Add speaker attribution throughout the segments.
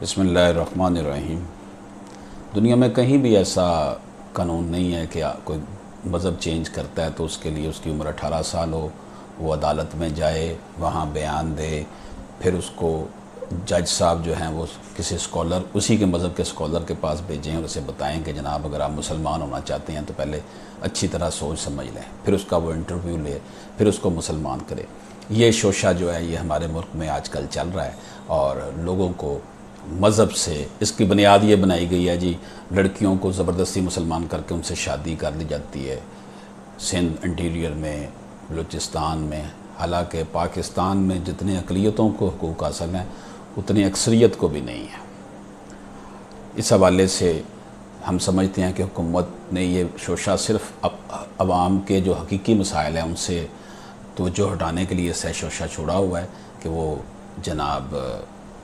Speaker 1: بسم اللہ الرحمن الرحیم۔ دنیا میں کہیں بھی ایسا قانون نہیں ہے کہ کوئی مذہب چینج کرتا ہے تو اس کے لیے اس کی عمر اٹھارہ سال ہو، وہ عدالت میں جائے، وہاں بیان دے، پھر اس کو جج صاحب جو ہیں وہ کسی اسکالر اسی کے مذہب کے اسکالر کے پاس بھیجیں اور اسے بتائیں کہ جناب اگر آپ مسلمان ہونا چاہتے ہیں تو پہلے اچھی طرح سوچ سمجھ لیں، پھر اس کا وہ انٹرویو لے، پھر اس کو مسلمان کرے۔ یہ شوشہ جو ہے، یہ ہمارے ملک میں آج کل چل رہا ہے اور لوگوں کو مذہب سے اس کی بنیاد یہ بنائی گئی ہے جی لڑکیوں کو زبردستی مسلمان کر کے ان سے شادی کر لی جاتی ہے۔ سندھ انٹیریئر میں، بلوچستان میں، حالانکہ پاکستان میں جتنے اقلیتوں کو حقوق حاصل ہیں، اتنی اکثریت کو بھی نہیں ہے۔ اس حوالے سے ہم سمجھتے ہیں کہ حکومت نے یہ شوشہ صرف عوام کے جو حقیقی مسائل ہیں، ان سے توجہ ہٹانے کے لیے سے شوشہ چھوڑا ہوا ہے کہ وہ جناب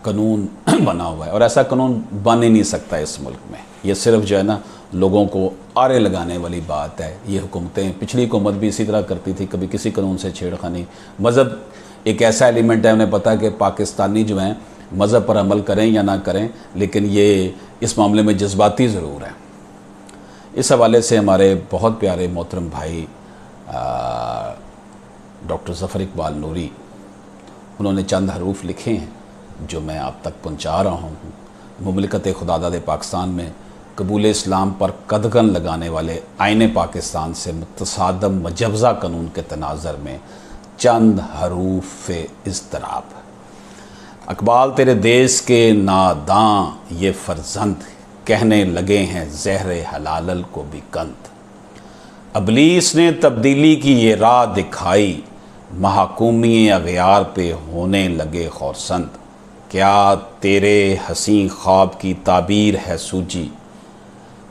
Speaker 1: قانون بنا ہوا ہے اور ایسا قانون بن ہی نہیں سکتا اس ملک میں۔ یہ صرف جو ہے نا لوگوں کو آرے لگانے والی بات ہے۔ یہ حکومتیں پچھلی حکومت بھی اسی طرح کرتی تھی، کبھی کسی قانون سے چھیڑ خانی۔ مذہب ایک ایسا ایلیمنٹ ہے، انہیں پتا کہ پاکستانی جو ہیں مذہب پر عمل کریں یا نہ کریں، لیکن یہ اس معاملے میں جذباتی ضرور ہیں۔ اس حوالے سے ہمارے بہت پیارے محترم بھائی ڈاکٹر ظفر اقبال نوری، انہوں نے چند حروف لکھے ہیں۔ جو میں آپ تک پہنچا رہا ہوں، مملکت خداداد پاکستان میں قبول اسلام پر قدغن لگانے والے آئین پاکستان سے متصادم مجوزہ قانون کے تناظر میں چند حروف اضطراب۔ اقبال، تیرے دیس کے ناداں، یہ فرزند کہنے لگے ہیں زہر حلالل کو بھی کند ابلیس نے تبدیلی کی یہ راہ دکھائی، محکومی اغیار پہ ہونے لگے خورسند۔ کیا تیرے حسین خواب کی تعبیر ہے سوجی؟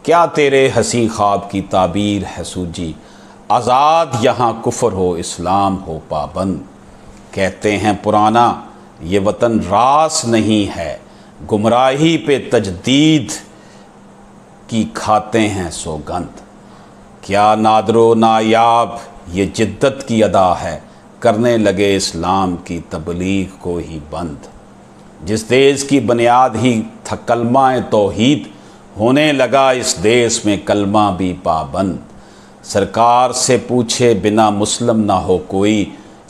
Speaker 1: کیا تیرے حسین خواب کی تعبیر ہے سوجی؟ آزاد یہاں کفر ہو، اسلام ہو، پابند۔ کہتے ہیں پرانا، یہ وطن راس نہیں ہے۔ گمراہی پہ تجدید کی کھاتے ہیں سوگند۔ کیا نادر و نایاب یہ جدت کی ادا ہے؟ کرنے لگے اسلام کی تبلیغ کو ہی بند۔ جس دیس کی بنیاد ہی تھا کلمہ توحید، ہونے لگا اس دیس میں کلمہ بھی پابند۔ سرکار سے پوچھے بنا مسلم نہ ہو کوئی،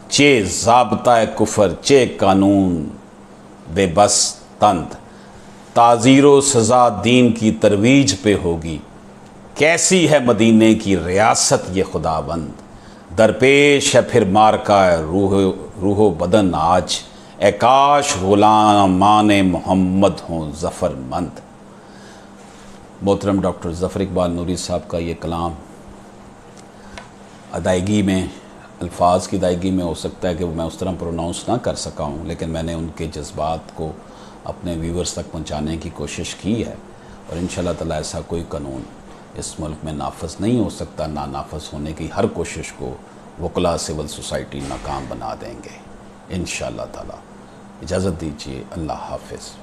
Speaker 1: چے ضابطہ کفر، چے قانون۔ بے بس تند۔ تعزیر و سزا دین کی ترویج پہ ہوگی۔ کیسی ہے مدینے کی ریاست یہ خدا بند درپیش ہے پھر مارکا روح روح و بدن آج۔ اے کاش غلامان محمد ہوں ظفر مند محترم ڈاکٹر ظفر اقبال نوری صاحب کا یہ کلام ادائیگی میں، الفاظ کی ادائیگی میں ہو سکتا ہے کہ میں اس طرح پروناؤنس نہ کر سکا ہوں، لیکن میں نے ان کے جذبات کو اپنے ویورز تک پہنچانے کی کوشش کی ہے اور ان شاء اللہ تعالیٰ ایسا کوئی قانون اس ملک میں نافذ نہیں ہو سکتا نہ نافذ ہونے کی ہر کوشش کو وکلا سول سوسائٹی ناکام بنا دیں گے۔ ان شاء اللہ تعالیٰ. اجازت دیجیے اللہ حافظ.